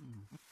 Mm-hmm.